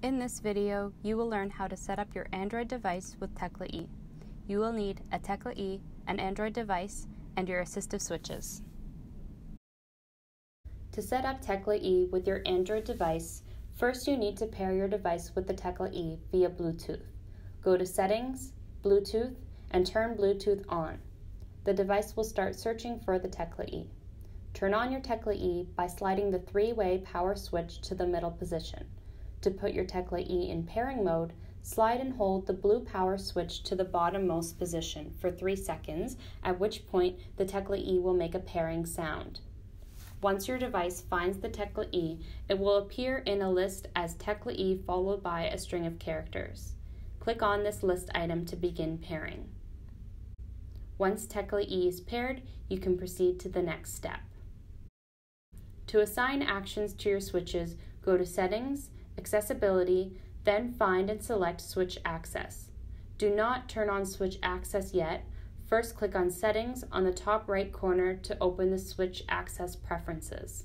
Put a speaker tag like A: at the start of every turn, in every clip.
A: In this video, you will learn how to set up your Android device with Tekla E. You will need a Tekla E, an Android device, and your assistive switches. To set up Tekla E with your Android device, first you need to pair your device with the Tekla E via Bluetooth. Go to Settings, Bluetooth, and turn Bluetooth on. The device will start searching for the Tekla E. Turn on your Tekla E by sliding the three-way power switch to the middle position. To put your Tekla E in pairing mode, slide and hold the blue power switch to the bottommost position for 3 seconds, at which point the Tekla E will make a pairing sound. Once your device finds the Tekla E, it will appear in a list as Tekla E followed by a string of characters. Click on this list item to begin pairing. Once Tekla E is paired, you can proceed to the next step. To assign actions to your switches, go to Settings, Accessibility, then find and select Switch Access. Do not turn on Switch Access yet. First click on Settings on the top right corner to open the Switch Access preferences.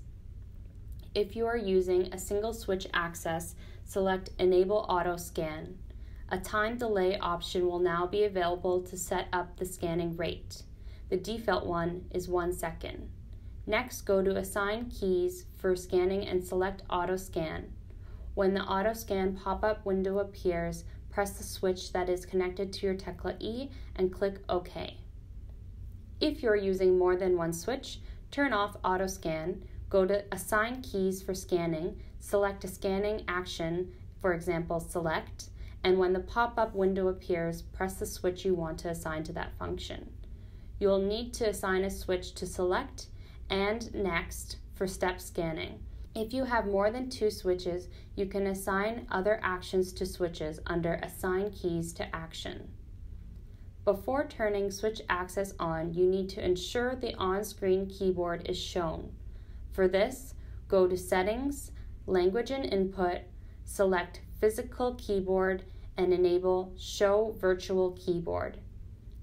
A: If you are using a single switch access, select Enable Auto Scan. A time delay option will now be available to set up the scanning rate. The default one is 1 second. Next, go to Assign Keys for scanning and select Auto Scan. When the auto scan pop-up window appears, press the switch that is connected to your Tekla E and click OK. If you're using more than one switch, turn off auto scan, go to Assign Keys for scanning, select a scanning action, for example, select, and when the pop-up window appears, press the switch you want to assign to that function. You will need to assign a switch to select and next for step scanning. If you have more than two switches, you can assign other actions to switches under Assign Keys to Action. Before turning switch access on, you need to ensure the on-screen keyboard is shown. For this, go to Settings, Language and Input, select Physical Keyboard, and enable Show Virtual Keyboard.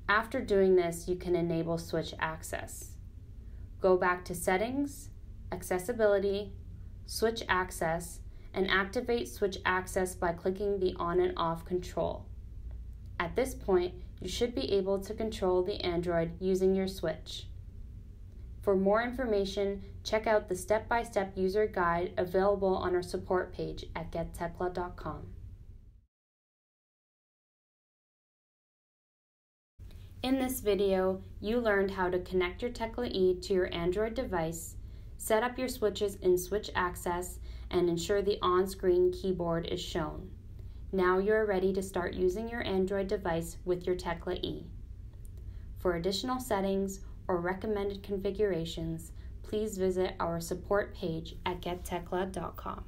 A: After doing this, you can enable switch access. Go back to Settings, Accessibility, switch access, and activate switch access by clicking the on and off control. At this point, you should be able to control the Android using your switch. For more information, check out the step-by-step user guide available on our support page at gettecla.com. In this video, you learned how to connect your Tekla E to your Android device Set up your switches in Switch Access and ensure the on-screen keyboard is shown. Now you are ready to start using your Android device with your Tekla E. For additional settings or recommended configurations, please visit our support page at gettecla.com.